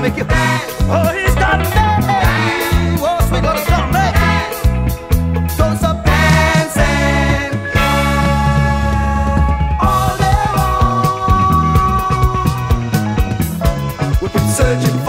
make you. Oh, he's gonna Oh, so we gotta making, dancing all day long. We've been searching.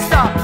stop.